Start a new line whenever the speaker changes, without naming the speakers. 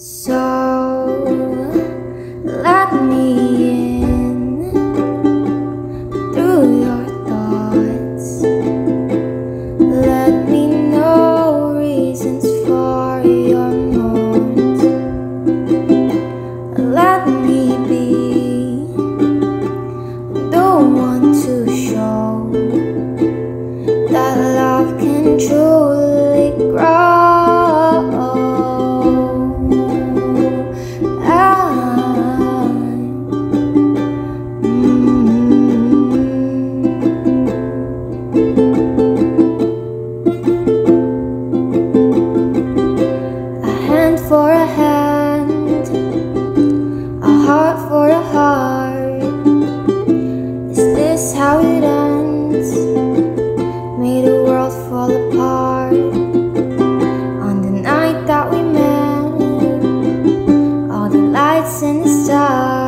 So heart for a heart. Is this how it ends? May the world fall apart on the night that we met. All the lights and the stars.